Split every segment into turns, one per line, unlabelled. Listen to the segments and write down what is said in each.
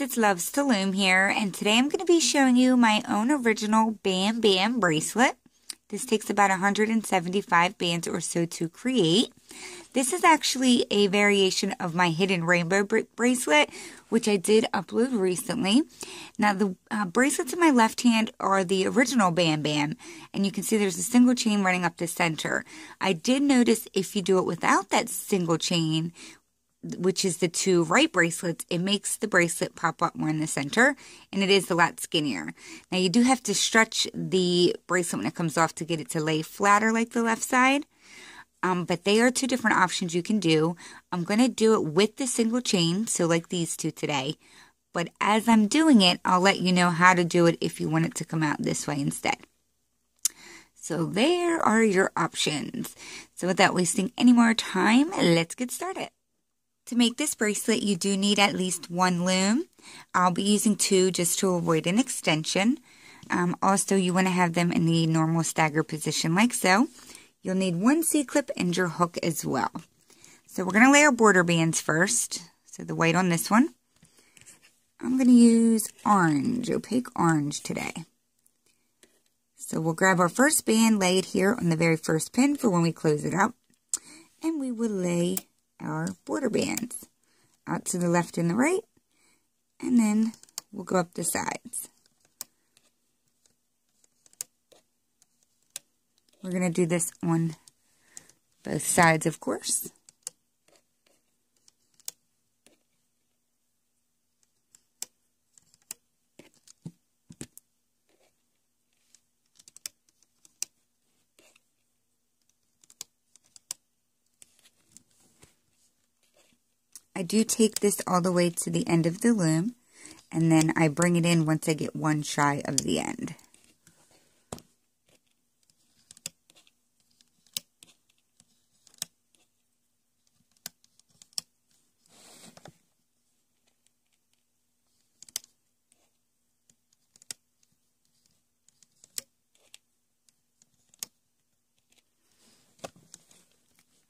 It's Loves to Loom here, and today I'm going to be showing you my own original Bam Bam bracelet. This takes about 175 bands or so to create. This is actually a variation of my hidden rainbow br bracelet, which I did upload recently. Now, the uh, bracelets in my left hand are the original Bam Bam, and you can see there's a single chain running up the center. I did notice if you do it without that single chain, which is the two right bracelets, it makes the bracelet pop up more in the center and it is a lot skinnier. Now you do have to stretch the bracelet when it comes off to get it to lay flatter like the left side. Um, but they are two different options you can do. I'm going to do it with the single chain, so like these two today. But as I'm doing it, I'll let you know how to do it if you want it to come out this way instead. So there are your options. So without wasting any more time, let's get started. To make this bracelet, you do need at least one loom. I'll be using two just to avoid an extension. Um, also, you want to have them in the normal stagger position like so. You'll need one C-clip and your hook as well. So we're going to lay our border bands first. So the white on this one. I'm going to use orange, opaque orange today. So we'll grab our first band, lay it here on the very first pin for when we close it up. And we will lay our border bands out to the left and the right and then we'll go up the sides. We're going to do this on both sides, of course. Do take this all the way to the end of the loom and then I bring it in once I get one shy of the end.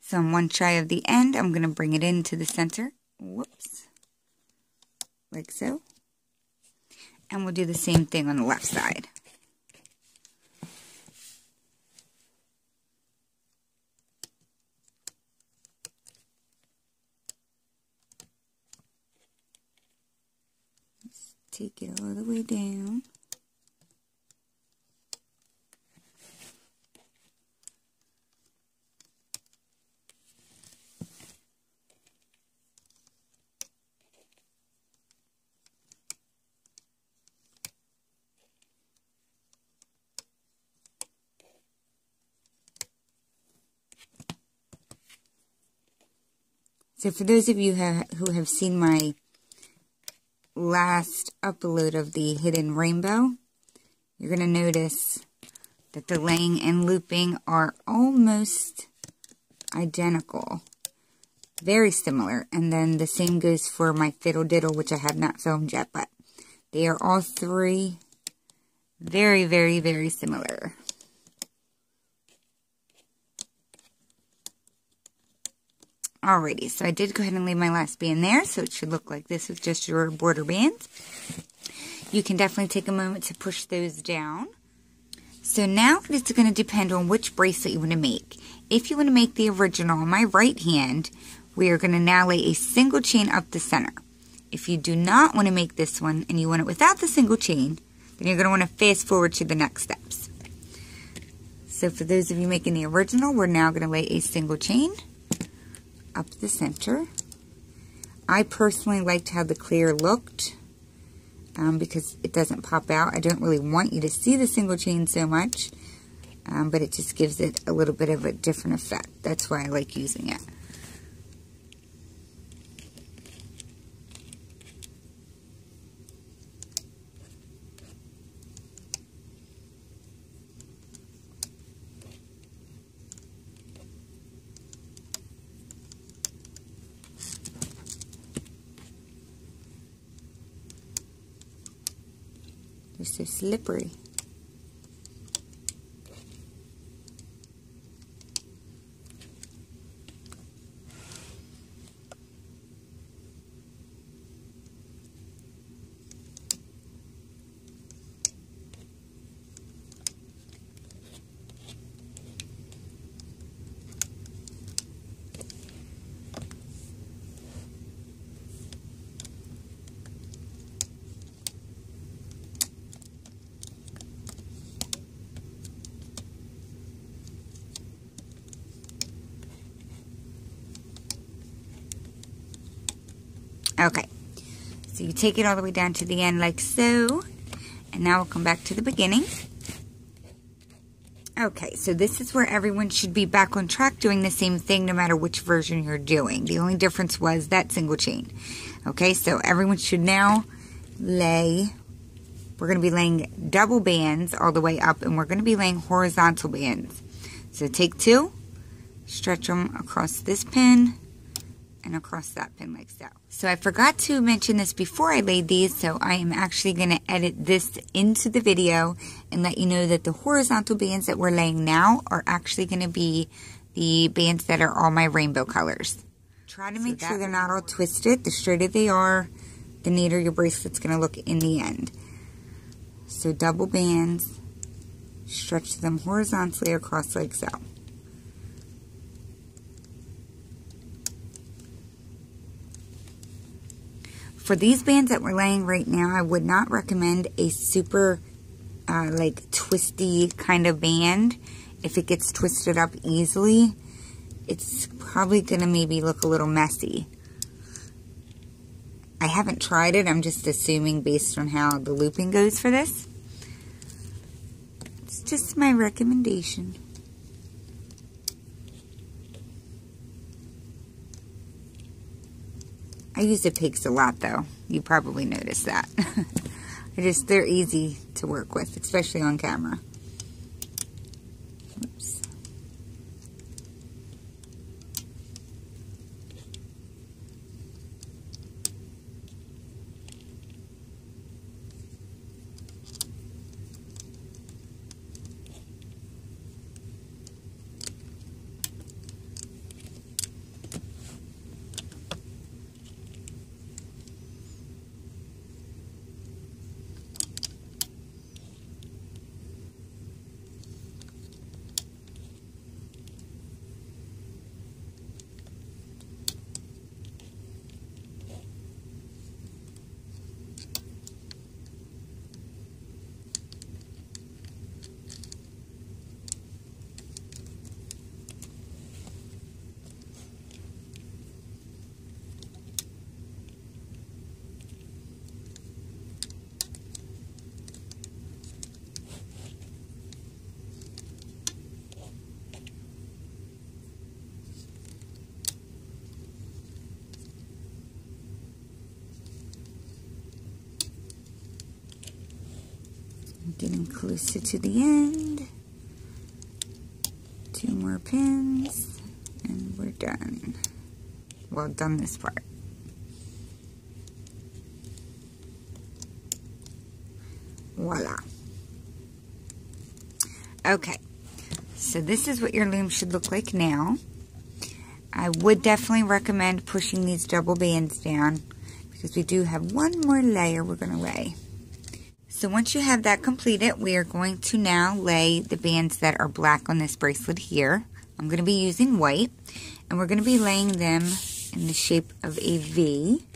So I'm one shy of the end. I'm going to bring it into the center whoops, like so. And we'll do the same thing on the left side. Take it all the way down. So for those of you who have seen my last upload of the hidden rainbow, you're going to notice that the laying and looping are almost identical. Very similar. And then the same goes for my fiddle diddle, which I have not filmed yet, but they are all three very, very, very similar. Alrighty, so I did go ahead and lay my last band there, so it should look like this with just your border bands. You can definitely take a moment to push those down. So now it's going to depend on which bracelet you want to make. If you want to make the original on my right hand, we are going to now lay a single chain up the center. If you do not want to make this one and you want it without the single chain, then you're going to want to fast forward to the next steps. So for those of you making the original, we're now going to lay a single chain up the center. I personally liked how the clear looked um, because it doesn't pop out. I don't really want you to see the single chain so much, um, but it just gives it a little bit of a different effect. That's why I like using it. They're so slippery. Okay, so you take it all the way down to the end like so. And now we'll come back to the beginning. Okay, so this is where everyone should be back on track doing the same thing no matter which version you're doing. The only difference was that single chain. Okay, so everyone should now lay, we're going to be laying double bands all the way up and we're going to be laying horizontal bands. So take two, stretch them across this pin and across that pin like so. So I forgot to mention this before I laid these, so I am actually going to edit this into the video and let you know that the horizontal bands that we're laying now are actually going to be the bands that are all my rainbow colors. Try to make so sure they're not all twisted. The straighter they are, the neater your bracelet's going to look in the end. So double bands, stretch them horizontally across like so. For these bands that we're laying right now, I would not recommend a super uh, like twisty kind of band. If it gets twisted up easily, it's probably going to maybe look a little messy. I haven't tried it. I'm just assuming based on how the looping goes for this. It's just my recommendation. I use the pigs a lot though. You probably noticed that. I just, they're easy to work with, especially on camera. Getting closer to the end. Two more pins and we're done. Well, done this part. Voila. Okay, so this is what your loom should look like now. I would definitely recommend pushing these double bands down because we do have one more layer we're going to lay. So once you have that completed, we are going to now lay the bands that are black on this bracelet here. I'm going to be using white, and we're going to be laying them in the shape of a V.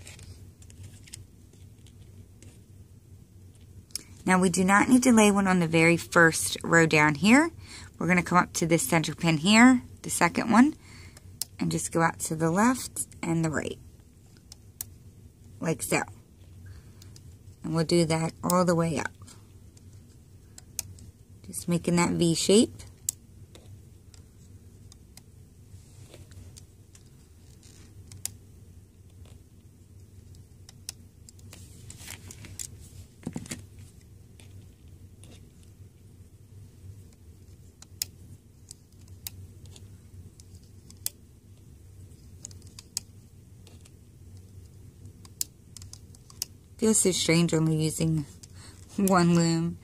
Now we do not need to lay one on the very first row down here. We're going to come up to this center pin here, the second one, and just go out to the left and the right, like so. And we'll do that all the way up. Just making that V shape. Feels so strange only using one loom.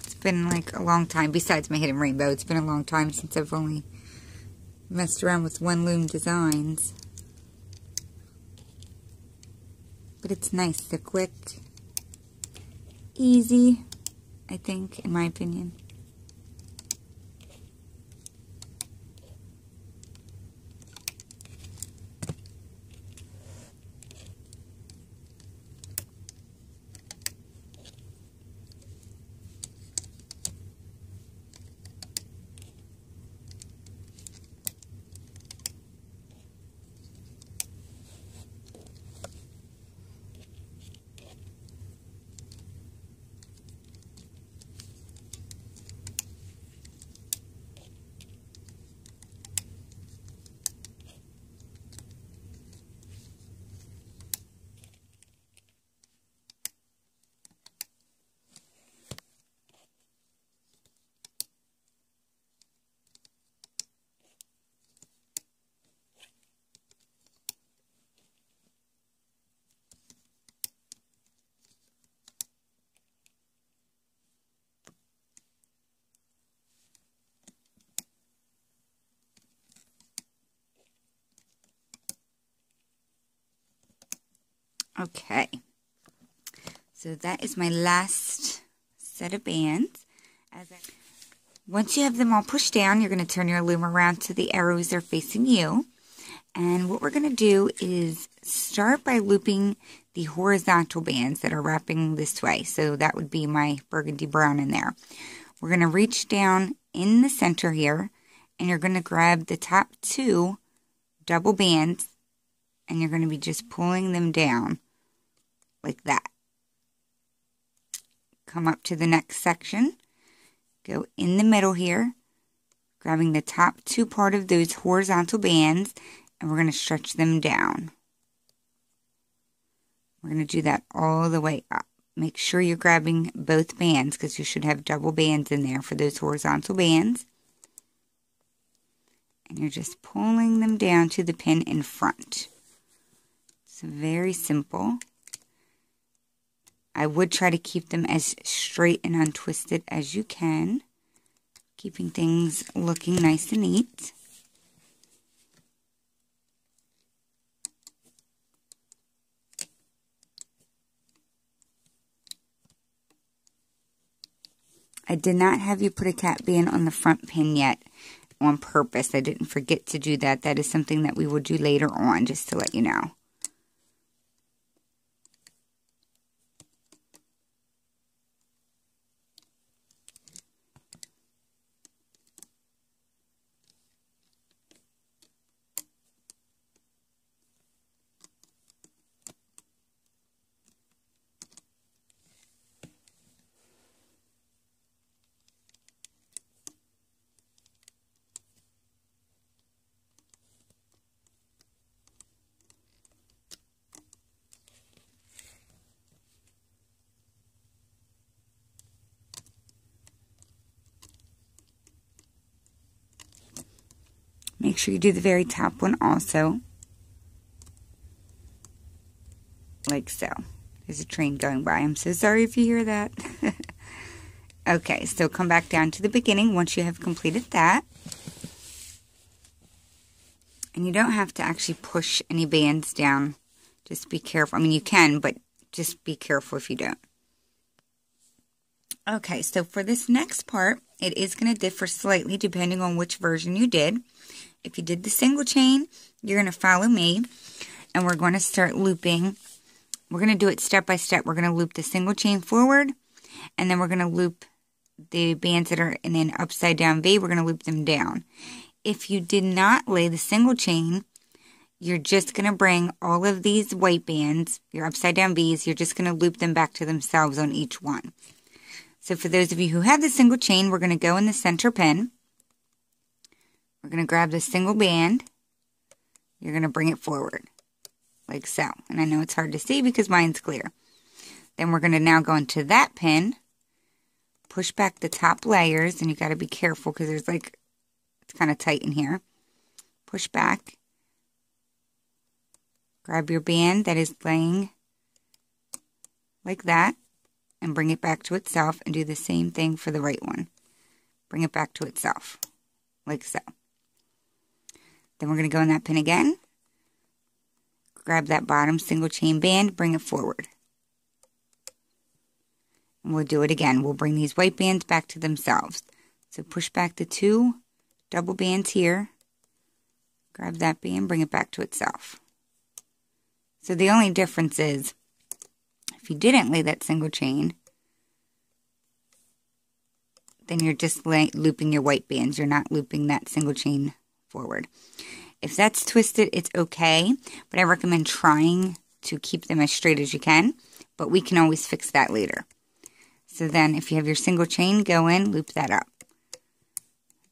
It's been like a long time, besides my hidden rainbow, it's been a long time since I've only messed around with one loom designs. But it's nice, they're quick, easy, I think, in my opinion. Okay. So that is my last set of bands. Once you have them all pushed down, you're going to turn your loom around so the arrows that are facing you. And what we're going to do is start by looping the horizontal bands that are wrapping this way. So that would be my burgundy brown in there. We're going to reach down in the center here and you're going to grab the top two double bands and you're going to be just pulling them down like that. Come up to the next section, go in the middle here, grabbing the top two part of those horizontal bands and we're going to stretch them down. We're going to do that all the way up. Make sure you're grabbing both bands because you should have double bands in there for those horizontal bands. And you're just pulling them down to the pin in front. It's very simple. I would try to keep them as straight and untwisted as you can, keeping things looking nice and neat. I did not have you put a cap band on the front pin yet on purpose. I didn't forget to do that. That is something that we will do later on, just to let you know. Make sure you do the very top one also. Like so. There's a train going by. I'm so sorry if you hear that. okay, so come back down to the beginning once you have completed that. And you don't have to actually push any bands down. Just be careful. I mean, you can, but just be careful if you don't. Okay, so for this next part, it is going to differ slightly depending on which version you did. If you did the single chain, you're going to follow me and we're going to start looping. We're going to do it step by step. We're going to loop the single chain forward and then we're going to loop the bands that are in an upside down V. We're going to loop them down. If you did not lay the single chain, you're just going to bring all of these white bands, your upside down V's, you're just going to loop them back to themselves on each one. So for those of you who have the single chain, we're going to go in the center pin. We're going to grab the single band. You're going to bring it forward, like so. And I know it's hard to see because mine's clear. Then we're going to now go into that pin, push back the top layers, and you got to be careful because there's like, it's kind of tight in here. Push back. Grab your band that is laying like that and bring it back to itself and do the same thing for the right one. Bring it back to itself, like so. Then we're going to go in that pin again. Grab that bottom single chain band, bring it forward. And we'll do it again. We'll bring these white bands back to themselves. So push back the two double bands here. Grab that band, bring it back to itself. So the only difference is if you didn't lay that single chain, then you're just looping your white bands. You're not looping that single chain forward. If that's twisted, it's okay, but I recommend trying to keep them as straight as you can, but we can always fix that later. So then if you have your single chain, go in, loop that up.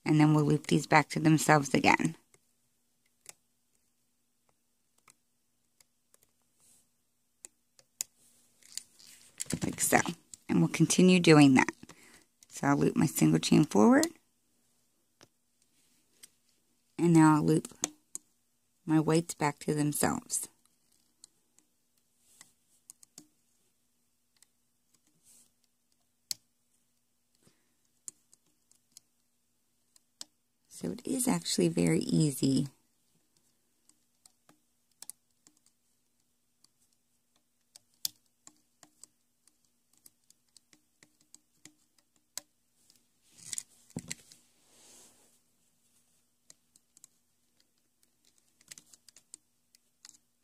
And then we'll loop these back to themselves again. Like so. And we'll continue doing that. So I'll loop my single chain forward. And now I'll loop my whites back to themselves. So it is actually very easy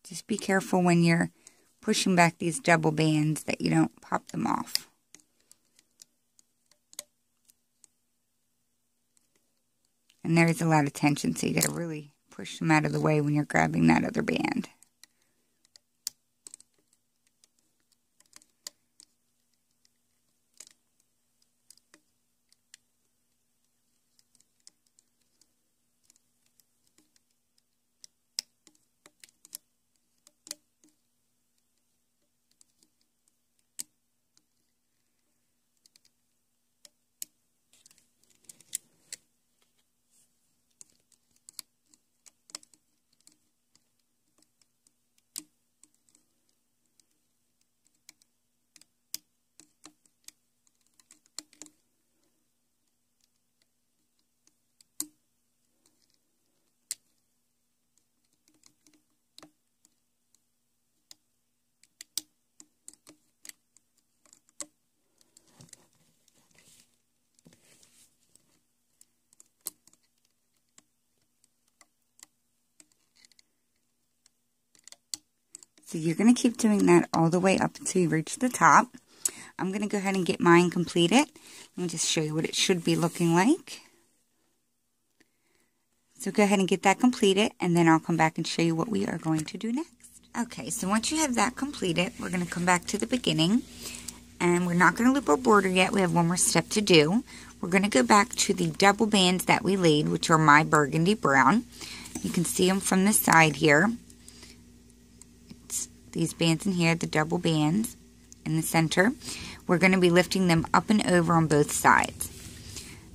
Just be careful when you're pushing back these double bands that you don't pop them off. And there's a lot of tension, so you got to really push them out of the way when you're grabbing that other band. So you're going to keep doing that all the way up until you reach the top. I'm going to go ahead and get mine completed. Let me just show you what it should be looking like. So go ahead and get that completed, and then I'll come back and show you what we are going to do next. Okay, so once you have that completed, we're going to come back to the beginning, and we're not going to loop our border yet. We have one more step to do. We're going to go back to the double bands that we laid, which are my burgundy brown. You can see them from the side here these bands in here, the double bands in the center. We're going to be lifting them up and over on both sides.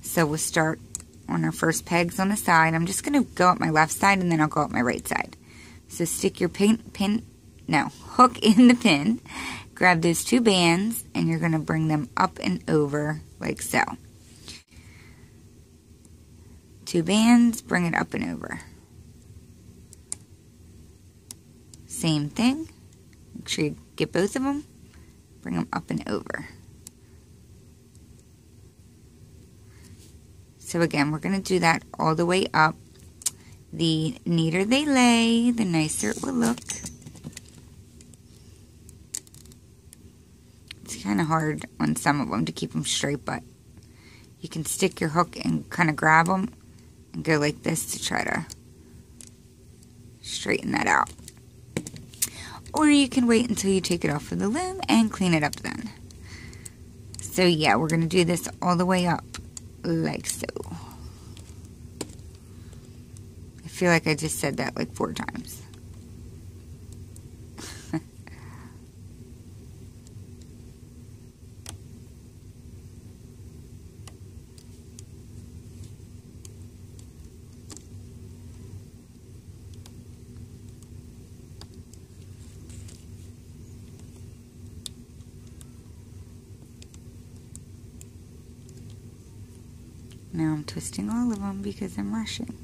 So we'll start on our first pegs on the side. I'm just going to go up my left side and then I'll go up my right side. So stick your pin, pin, no, hook in the pin. Grab those two bands and you're going to bring them up and over like so. Two bands, bring it up and over. Same thing. Make sure you get both of them. Bring them up and over. So again, we're going to do that all the way up. The neater they lay, the nicer it will look. It's kind of hard on some of them to keep them straight, but you can stick your hook and kind of grab them and go like this to try to straighten that out or you can wait until you take it off of the loom and clean it up then. So yeah, we're going to do this all the way up, like so. I feel like I just said that like four times. Now I'm twisting all of them because I'm rushing.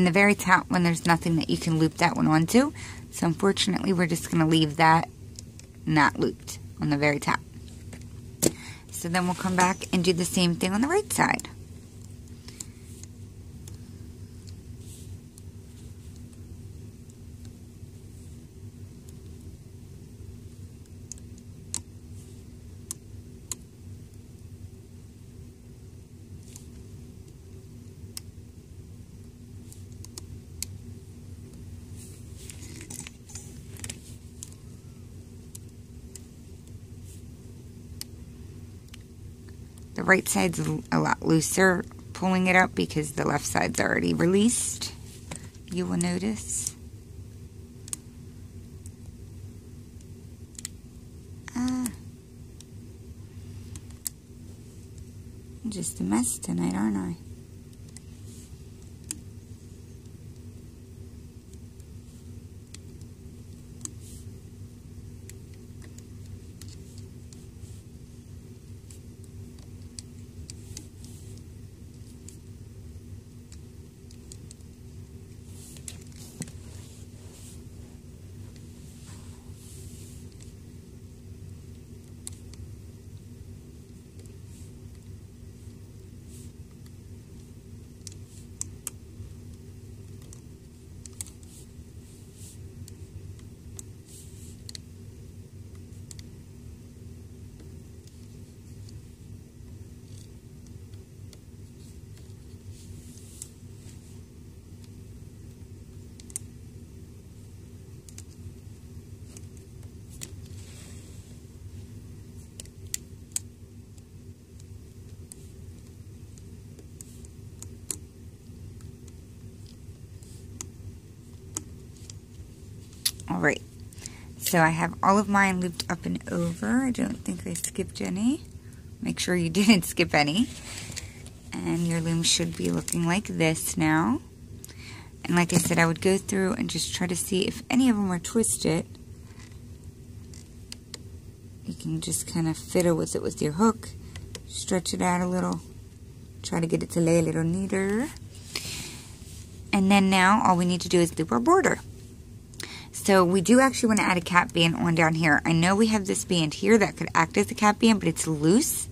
In the very top when there's nothing that you can loop that one onto. So unfortunately, we're just going to leave that not looped on the very top. So then we'll come back and do the same thing on the right side. The right side's a lot looser pulling it up because the left side's already released. You will notice. Ah. I'm just a mess tonight, aren't I? Alright, so I have all of mine looped up and over. I don't think I skipped any. Make sure you didn't skip any. And your loom should be looking like this now. And like I said, I would go through and just try to see if any of them are twisted. You can just kind of fiddle with it with your hook. Stretch it out a little. Try to get it to lay a little neater. And then now all we need to do is loop our border. So we do actually want to add a cap band on down here. I know we have this band here that could act as a cap band, but it's loose.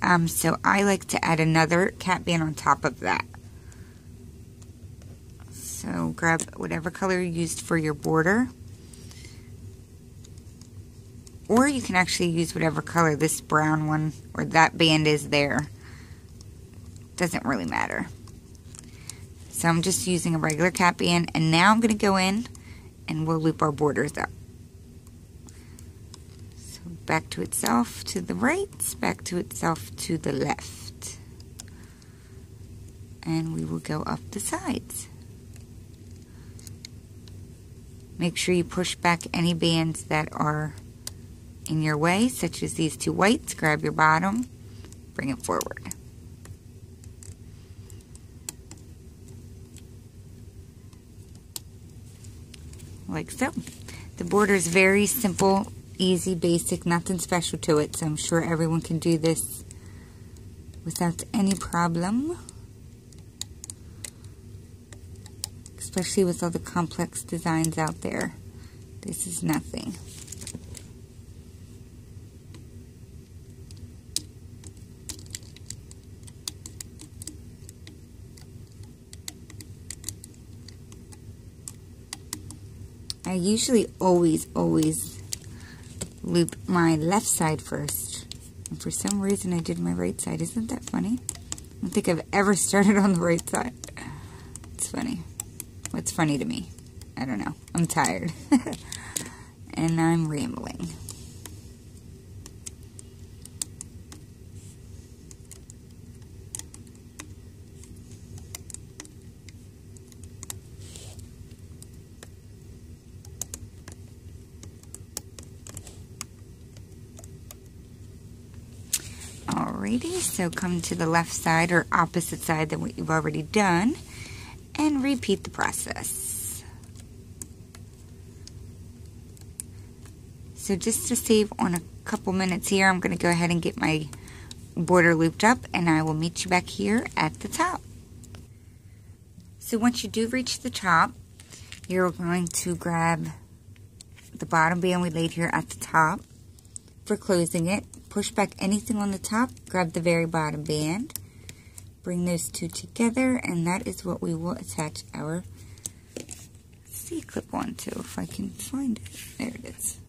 Um, so I like to add another cap band on top of that. So grab whatever color you used for your border. Or you can actually use whatever color this brown one or that band is there. Doesn't really matter. So I'm just using a regular cap band and now I'm going to go in and we'll loop our borders up. So back to itself to the right, back to itself to the left. And we will go up the sides. Make sure you push back any bands that are in your way, such as these two whites. Grab your bottom, bring it forward. Like so. The border is very simple, easy, basic, nothing special to it, so I'm sure everyone can do this without any problem. especially with all the complex designs out there. This is nothing. I usually always, always loop my left side first. And for some reason I did my right side. Isn't that funny? I don't think I've ever started on the right side. It's funny. What's funny to me? I don't know. I'm tired. and I'm rambling. Alrighty, so come to the left side or opposite side than what you've already done and repeat the process. So just to save on a couple minutes here, I'm going to go ahead and get my border looped up and I will meet you back here at the top. So once you do reach the top, you're going to grab the bottom band we laid here at the top for closing it. Push back anything on the top, grab the very bottom band, bring those two together and that is what we will attach our C-clip onto if I can find it. There it is.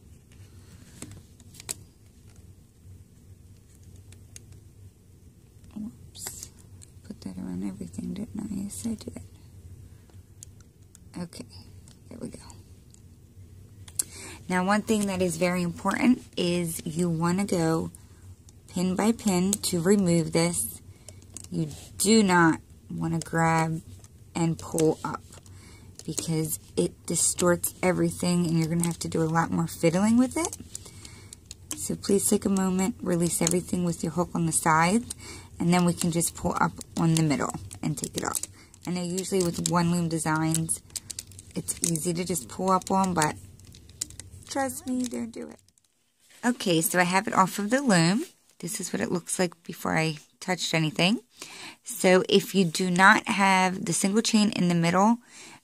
Whoops. Put that around everything, didn't I? Yes, I did. Okay, there we go. Now, one thing that is very important is you want to go pin by pin to remove this you do not want to grab and pull up because it distorts everything and you're going to have to do a lot more fiddling with it. So please take a moment, release everything with your hook on the side, and then we can just pull up on the middle and take it off. I know usually with one loom designs, it's easy to just pull up on, but trust me, don't do it. Okay, so I have it off of the loom. This is what it looks like before I touched anything. So if you do not have the single chain in the middle,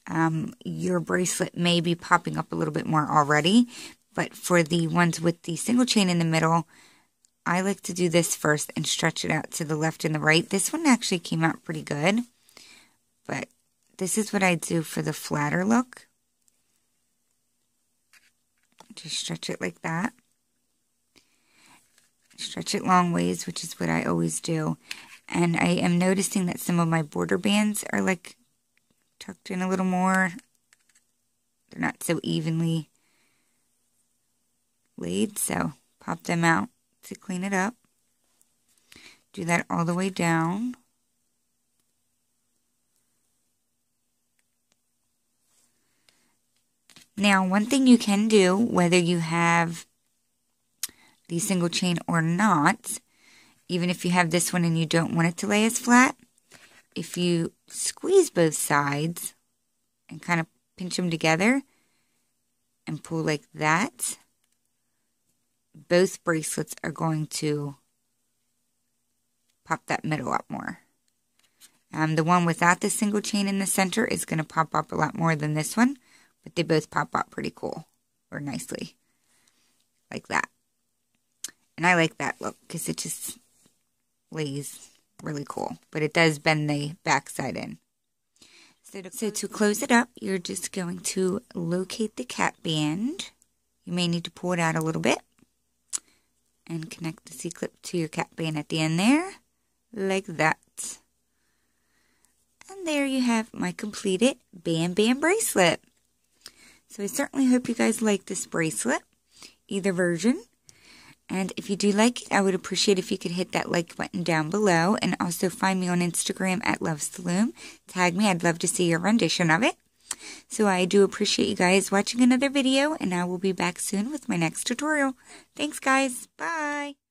um, your bracelet may be popping up a little bit more already. But for the ones with the single chain in the middle, I like to do this first and stretch it out to the left and the right. This one actually came out pretty good. But this is what I do for the flatter look. Just stretch it like that. Stretch it long ways, which is what I always do. And I am noticing that some of my border bands are like tucked in a little more. They're not so evenly laid, so pop them out to clean it up. Do that all the way down. Now, one thing you can do, whether you have the single chain or not, even if you have this one and you don't want it to lay as flat, if you squeeze both sides and kind of pinch them together and pull like that, both bracelets are going to pop that middle up more. Um, the one without the single chain in the center is going to pop up a lot more than this one but they both pop out pretty cool or nicely like that. And I like that look because it just lays really cool, but it does bend the back side in. So to, so to close it up, you're just going to locate the cap band. You may need to pull it out a little bit and connect the C-clip to your cap band at the end there, like that. And there you have my completed Bam Bam bracelet. So I certainly hope you guys like this bracelet, either version. And if you do like it, I would appreciate if you could hit that like button down below and also find me on Instagram at Loves to Loom. Tag me. I'd love to see your rendition of it. So I do appreciate you guys watching another video and I will be back soon with my next tutorial. Thanks guys. Bye.